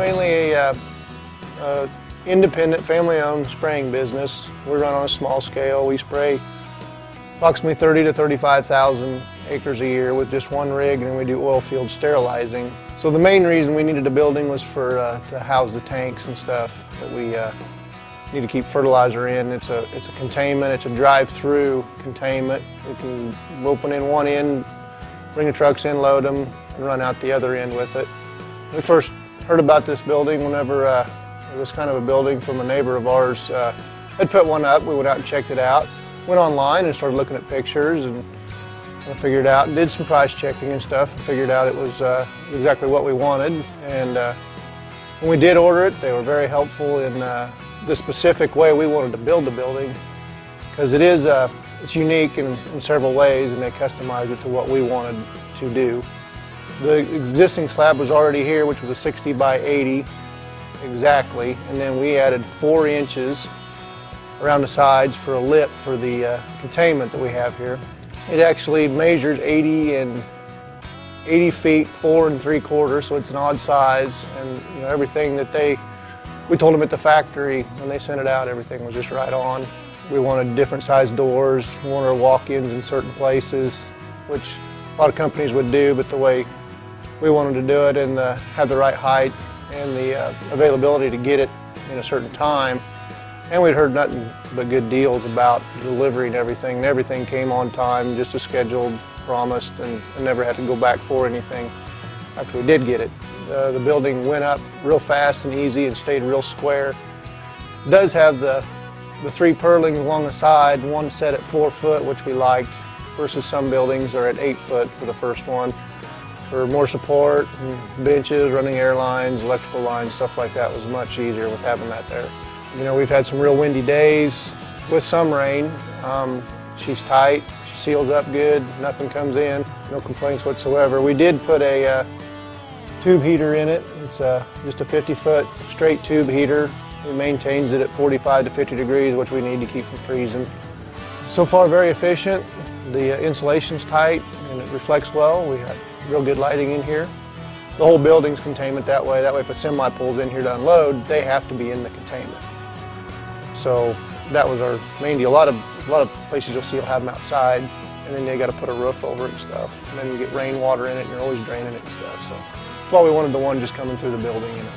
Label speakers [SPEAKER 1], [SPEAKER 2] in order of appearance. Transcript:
[SPEAKER 1] mainly a, uh, uh, independent, family-owned spraying business. We run on a small scale. We spray approximately 30 to 35,000 acres a year with just one rig, and we do oil field sterilizing. So the main reason we needed a building was for uh, to house the tanks and stuff that we uh, need to keep fertilizer in. It's a it's a containment. It's a drive-through containment. We can open in one end, bring the trucks in, load them, and run out the other end with it. We first heard about this building whenever uh, it was kind of a building from a neighbor of ours. Uh, had put one up. We went out and checked it out. Went online and started looking at pictures and I figured out, and did some price checking and stuff, and figured out it was uh, exactly what we wanted. And uh, when we did order it, they were very helpful in uh, the specific way we wanted to build the building, because it is uh, it's unique in, in several ways, and they customized it to what we wanted to do. The existing slab was already here, which was a 60 by 80 exactly, and then we added four inches around the sides for a lip for the uh, containment that we have here. It actually measures 80 and 80 feet, four and three quarters, so it's an odd size. And you know everything that they, we told them at the factory when they sent it out, everything was just right on. We wanted different size doors, we wanted walk-ins in certain places, which a lot of companies would do, but the way we wanted to do it and have the right height and the uh, availability to get it in a certain time, and we'd heard nothing but good deals about delivering everything. And everything came on time, just as scheduled, promised, and, and never had to go back for anything after we did get it. Uh, the building went up real fast and easy and stayed real square. It does have the, the three purlings along the side, one set at four foot, which we liked, versus some buildings are at eight foot for the first one. For more support, benches, running air lines, electrical lines, stuff like that was much easier with having that there. You know, we've had some real windy days with some rain. Um, she's tight, she seals up good, nothing comes in, no complaints whatsoever. We did put a uh, tube heater in it. It's uh, just a 50 foot straight tube heater. It maintains it at 45 to 50 degrees, which we need to keep from freezing. So far, very efficient. The uh, insulation's tight and it reflects well. We have real good lighting in here the whole building's containment that way. That way if a semi pulls in here to unload, they have to be in the containment. So that was our main deal. A lot of a lot of places you'll see will have them outside, and then they got to put a roof over it and stuff. And then you get rainwater in it, and you're always draining it and stuff. So that's why we wanted the one just coming through the building. You know.